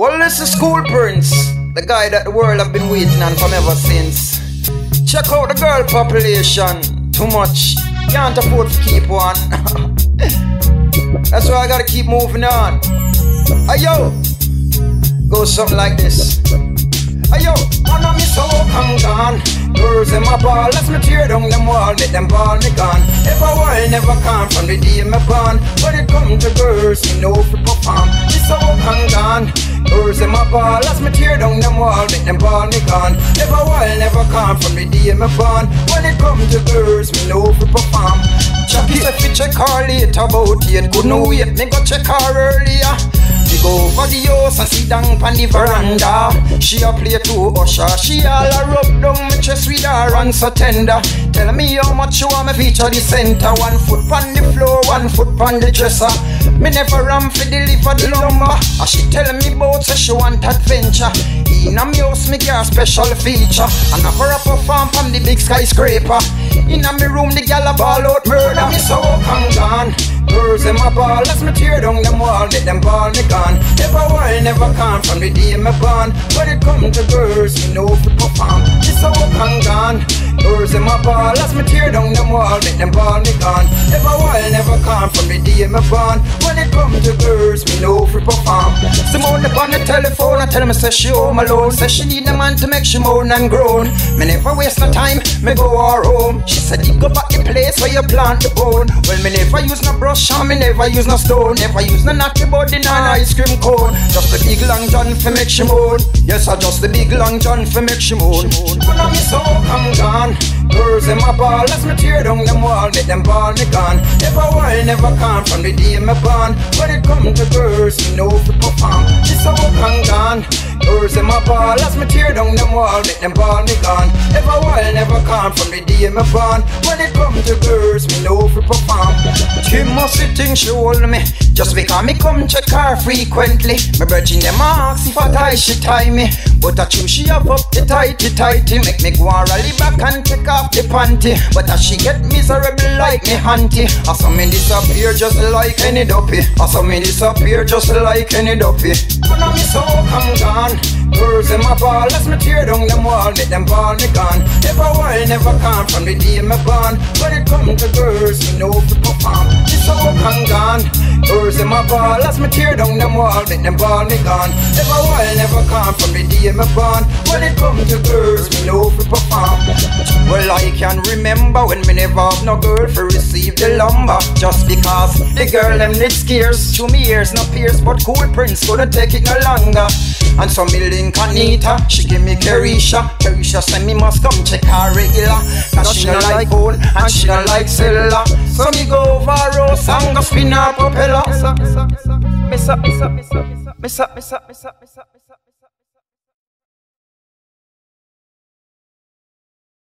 Well, this is School Prince, the guy that the world have been waiting on from ever since. Check out the girl population. Too much. Can't afford to keep one. That's why I gotta keep moving on. Ayo, go something like this. Ayo, man, I'm so come gone. Girls in my ball, let's me tear down them wall, let them ball me gone. If I will never come from the day me born. When it come to girls, me know fi perform. This so come gone. Girls in my ball, let's me tear down them wall, make them ball me gone. If I never come from the day me born. When it come to girls, me know fi perform. Chappy if you check her later about it, couldn't wait, me go check her earlier. We go over the house and sit down on the veranda. She a play to usher, she all a rub down my chest with her and so tender. Tell me how much you want me feature the center. One foot on the floor, one foot on the dresser. Me never ram for deliver the lumber. And she tell me about so she want adventure. In a me house, me get a special feature. And I for a perform from the big skyscraper. In a me room, the gal a ball out murder. Me so come gone. Girls in my ball, let's me tear down them wall, make them ball me gone. Never will, never come from the day me born. When it come to girls, me know fi perform. This how come gone. Girls in my ball, let's me tear down them wall, make them ball me gone. Never will, never come from the day me born. When it come to girls, me know fi perform. Simone up on the telephone, I tell me say she home alone, say she need a man to make she moan and groan. Me never waste no time, me go her home. She said you go back the place where you plant the bone. Well, me never use no brush, and me never use no stone, never use no naughty body, no ice cream cone. Just the big long john for make she moan. Yes, I just the big long john for make she moan. When I'm so come gone. Girls in my ball, let's me tear down them wall, make them ball me gone. Never will, never come from the day me born. When it come to girls, me know fi perform. This how come gone. Girls in my ball, let's me tear down them wall, make them ball me gone. Come from the day me born. When it come to girls, me know fi perform. She must think she hold me, just because me come check her frequently. Me virgin them ask if I tie she tie me, but I choose she up up the tighty tighty, make me go and rally back and take off the panty. But as she get miserable like me hunty, I saw me disappear just like any duppy. I saw me disappear just like any duppy. When I'm so come gone. Girls in my ball, let's me tear down them wall, make them ball me gone. Never will, never come from the day me born. When it come to girls, me know fi perform. This how come gone. Girls in my ball, let's me tear down them wall, make them ball me gone. Never will, never come from the day me born. When it come to girls, me know fi perform. Well, I can remember when me never have no girl for receive the lumber. Just off. The girl them need scares to me ears, no peers, but cool prince Gonna take it no longer. And some me link Anita, she give me Carisha. Carisha say me must come check her regular. Cause she, she don't like gold and she don't like silver. So me go over Rose and go spin her propeller. Miss up, miss up, miss up, miss up, miss up, miss up, miss up, miss up.